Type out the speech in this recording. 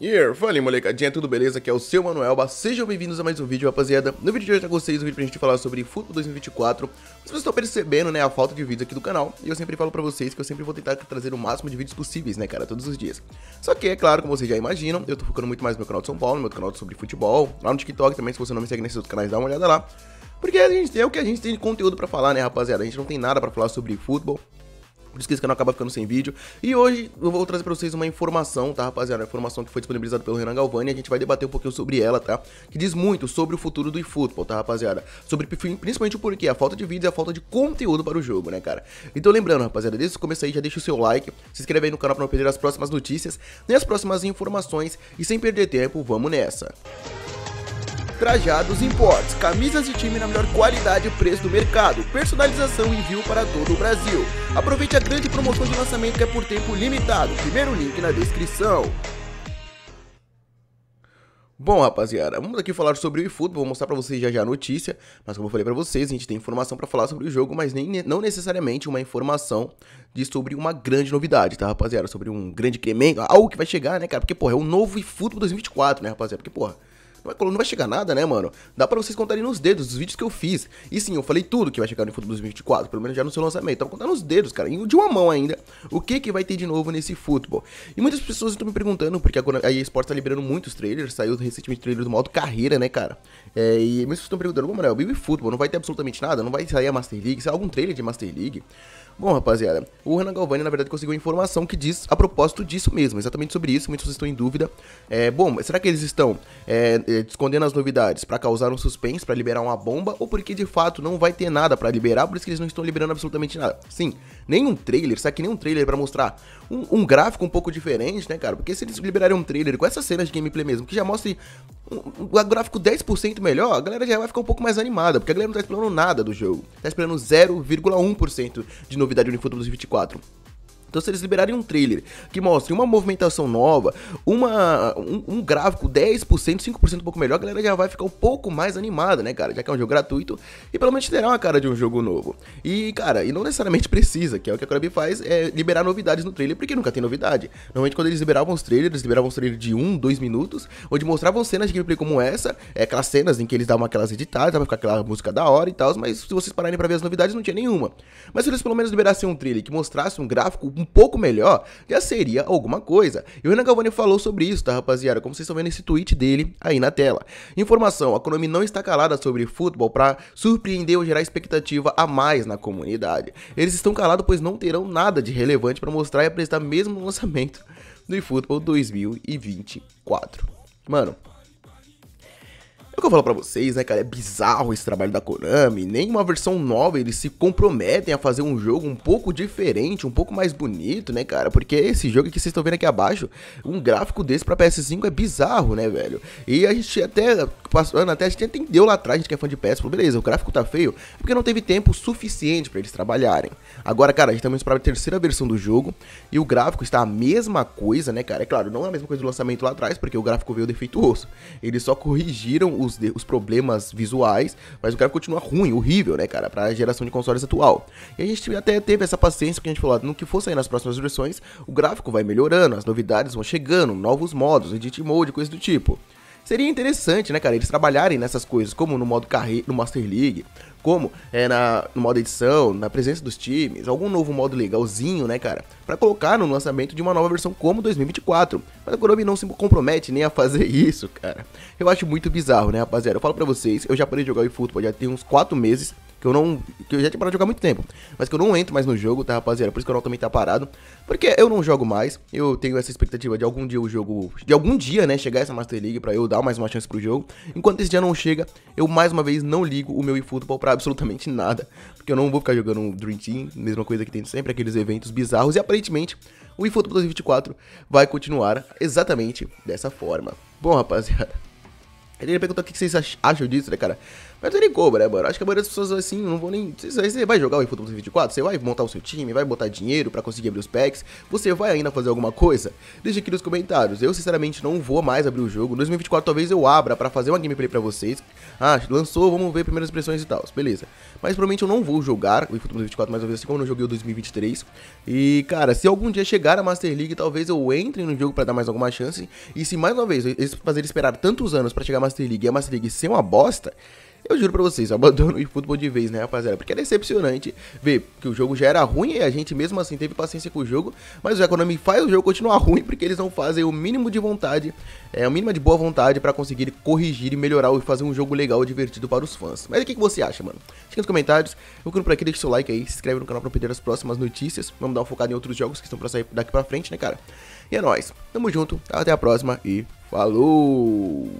E fala molecadinha, tudo beleza? Aqui é o seu Manuelba, sejam bem-vindos a mais um vídeo, rapaziada. No vídeo de hoje eu vocês um vídeo pra gente falar sobre Futebol 2024. Vocês estão percebendo, né, a falta de vídeos aqui do canal, e eu sempre falo pra vocês que eu sempre vou tentar trazer o máximo de vídeos possíveis, né, cara, todos os dias. Só que, é claro, como vocês já imaginam, eu tô focando muito mais no meu canal de São Paulo, no meu canal sobre futebol, lá no TikTok também, se você não me segue nesses outros canais, dá uma olhada lá. Porque a gente é o que a gente tem de conteúdo pra falar, né, rapaziada? A gente não tem nada pra falar sobre futebol, por isso que esse canal acaba ficando sem vídeo. E hoje eu vou trazer pra vocês uma informação, tá, rapaziada? Uma informação que foi disponibilizada pelo Renan Galvani a gente vai debater um pouquinho sobre ela, tá? Que diz muito sobre o futuro do eFootball, tá, rapaziada? Sobre principalmente o porquê, a falta de vídeo e a falta de conteúdo para o jogo, né, cara? Então lembrando, rapaziada, desde o começo aí já deixa o seu like, se inscreve aí no canal pra não perder as próximas notícias, nem as próximas informações e sem perder tempo, vamos nessa. Trajados Imports, camisas de time na melhor qualidade e preço do mercado, personalização e envio para todo o Brasil. Aproveite a grande promoção de lançamento que é por tempo limitado, primeiro link na descrição. Bom, rapaziada, vamos aqui falar sobre o eFootball, vou mostrar pra vocês já já a notícia, mas como eu falei pra vocês, a gente tem informação pra falar sobre o jogo, mas nem, não necessariamente uma informação de sobre uma grande novidade, tá, rapaziada? Sobre um grande incremento, algo que vai chegar, né, cara? Porque, porra, é o novo eFootball 2024, né, rapaziada? Porque, porra, não vai chegar nada, né, mano? Dá pra vocês contarem nos dedos os vídeos que eu fiz. E sim, eu falei tudo que vai chegar no Futebol 2024, pelo menos já no seu lançamento. Então, contar nos dedos, cara, de uma mão ainda, o que que vai ter de novo nesse futebol. E muitas pessoas estão me perguntando, porque agora a EA Sports tá liberando muitos trailers, saiu recentemente trailer do modo carreira, né, cara? É, e muitas pessoas estão perguntando, mano, é o Baby Futebol, não vai ter absolutamente nada? Não vai sair a Master League? Sai algum trailer de Master League? Bom, rapaziada, o Renan Galvani, na verdade, conseguiu informação que diz a propósito disso mesmo, exatamente sobre isso, muitos estão em dúvida. É, bom, será que eles estão é escondendo as novidades para causar um suspense, para liberar uma bomba, ou porque de fato não vai ter nada para liberar, por isso que eles não estão liberando absolutamente nada? Sim, nenhum trailer, sabe que nem um trailer para mostrar um, um, gráfico um pouco diferente, né, cara? Porque se eles liberarem um trailer com essas cenas de gameplay mesmo, que já mostre um, um gráfico 10% melhor, a galera já vai ficar um pouco mais animada, porque a galera não tá esperando nada do jogo, tá esperando 0,1% de novidade no eFootball 2024. Então, se eles liberarem um trailer que mostre uma movimentação nova, uma, um, um gráfico 10%, 5% um pouco melhor, a galera já vai ficar um pouco mais animada, né, cara? Já que é um jogo gratuito e pelo menos terá uma cara de um jogo novo. E, cara, e não necessariamente precisa, que é o que a Konami faz, é liberar novidades no trailer, porque nunca tem novidade. Normalmente, quando eles liberavam os trailers, eles liberavam os trailers de 1, 2 minutos, onde mostravam cenas de gameplay como essa, é, aquelas cenas em que eles davam aquelas editadas, pra ficar aquela música da hora e tal, mas se vocês pararem pra ver as novidades, não tinha nenhuma. Mas se eles pelo menos liberassem um trailer que mostrasse um gráfico um pouco melhor, já seria alguma coisa. E o Renan Galvani falou sobre isso, tá, rapaziada? Como vocês estão vendo esse tweet dele aí na tela. Informação: a Konami não está calada sobre futebol para surpreender ou gerar expectativa a mais na comunidade. Eles estão calados pois não terão nada de relevante para mostrar e apresentar mesmo no lançamento do eFootball 2024. Mano, que eu falo pra vocês, né, cara, é bizarro esse trabalho da Konami, nem uma versão nova eles se comprometem a fazer um jogo um pouco diferente, um pouco mais bonito, né, cara, porque esse jogo que vocês estão vendo aqui abaixo, um gráfico desse pra PS5 é bizarro, né, velho, e a gente até, passando até, a gente entendeu lá atrás, a gente que é fã de PS, falou, beleza, o gráfico tá feio, porque não teve tempo suficiente pra eles trabalharem. Agora, cara, a gente tá esperando a terceira versão do jogo, e o gráfico está a mesma coisa, né, cara, é claro, não é a mesma coisa do lançamento lá atrás, porque o gráfico veio defeituoso, eles só corrigiram os os, os problemas visuais, mas o cara continua ruim, horrível, né, cara, pra geração de consoles atual. E a gente até teve essa paciência, porque a gente falou, no que for sair nas próximas versões, o gráfico vai melhorando, as novidades vão chegando, novos modos, edit mode, coisa do tipo. Seria interessante, né, cara, eles trabalharem nessas coisas, como no modo carreira, no Master League, como é na, no modo edição, na presença dos times, algum novo modo legalzinho, né, cara, para colocar no lançamento de uma nova versão como 2024. Mas a Konami não se compromete nem a fazer isso, cara. Eu acho muito bizarro, né, rapaziada? Eu falo pra vocês, eu já parei de jogar eFootball já tem uns 4 meses, que eu não. que eu já tinha parado de jogar há muito tempo. Mas que eu não entro mais no jogo, tá, rapaziada? Por isso que o canal também tá parado. Porque eu não jogo mais. Eu tenho essa expectativa de algum dia o jogo. De algum dia, né? Chegar essa Master League pra eu dar mais uma chance pro jogo. Enquanto esse dia não chega, eu mais uma vez não ligo o meu eFootball pra absolutamente nada. Porque eu não vou ficar jogando Dream Team, mesma coisa que tem sempre, aqueles eventos bizarros. E aparentemente, o eFootball 2024 vai continuar exatamente dessa forma. Bom, rapaziada. Ele perguntou o que vocês acham disso, né, cara? Mas não tem como, né, mano? Acho que a maioria das pessoas assim não vão nem. Você vai jogar o eFootball 2024? Você vai montar o seu time? Vai botar dinheiro para conseguir abrir os packs? Você vai ainda fazer alguma coisa? Deixa aqui nos comentários. Eu, sinceramente, não vou mais abrir o jogo. Em 2024, talvez eu abra para fazer uma gameplay pra vocês. Ah, lançou, vamos ver primeiras impressões e tal. Beleza. Mas provavelmente eu não vou jogar o eFootball 2024 mais uma vez, assim como eu não joguei o 2023. E, cara, se algum dia chegar a Master League, talvez eu entre no jogo para dar mais alguma chance. E se mais uma vez eles fazerem esperar tantos anos para chegar a Master League e a Master League ser uma bosta, eu juro pra vocês, abandono o futebol de vez, né, rapaziada? Porque é decepcionante ver que o jogo já era ruim e a gente mesmo assim teve paciência com o jogo, mas o Economy faz o jogo continuar ruim porque eles não fazem o mínimo de vontade, é, o mínimo de boa vontade para conseguir corrigir e melhorar e fazer um jogo legal e divertido para os fãs. Mas o que, que você acha, mano? Deixa nos comentários. Eu por aqui, deixa seu like aí, se inscreve no canal pra perder as próximas notícias. Vamos dar uma focada em outros jogos que estão pra sair daqui pra frente, né, cara? E é nóis. Tamo junto, até a próxima e falou!